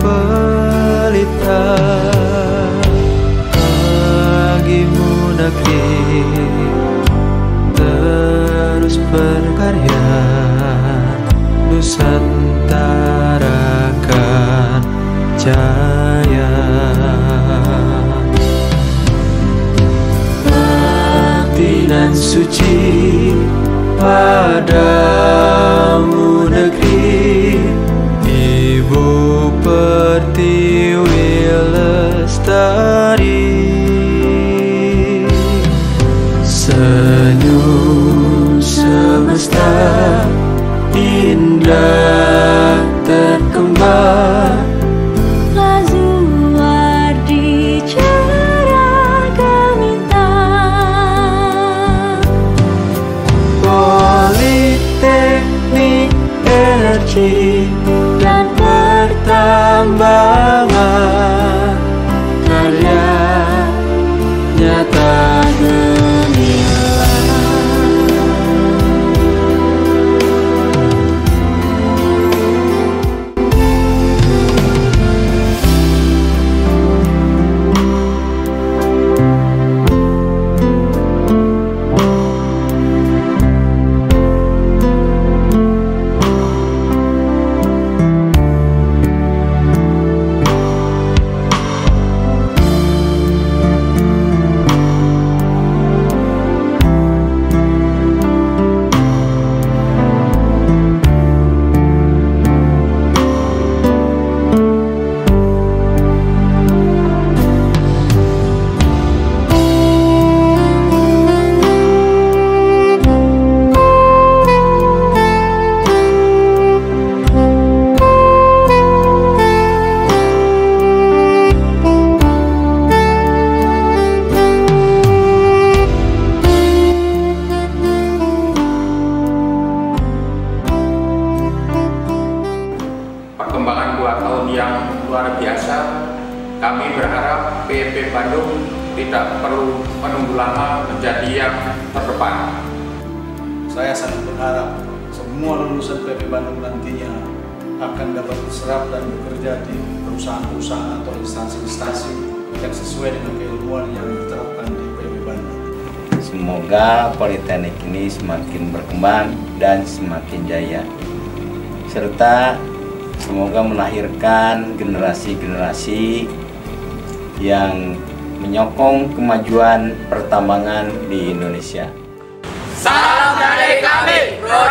pelita. Bagimu negeri Terus berkarya. Nusantara kan jaya Bakti dan suci padamu Senyum semesta indah terkembang. Lazuar di cerah gemintang Politeknik energi dan pertambangan yang luar biasa. Kami berharap PMP Bandung tidak perlu menunggu lama menjadi yang terdepan. Saya sangat berharap semua lulusan PP Bandung nantinya akan dapat diserap dan bekerja di perusahaan-perusahaan atau instansi-instansi yang sesuai dengan keilmuan yang diterapkan di PP Bandung. Semoga Politeknik ini semakin berkembang dan semakin jaya. Serta semoga melahirkan generasi-generasi yang menyokong kemajuan pertambangan di Indonesia. Salam dari kami, Prodi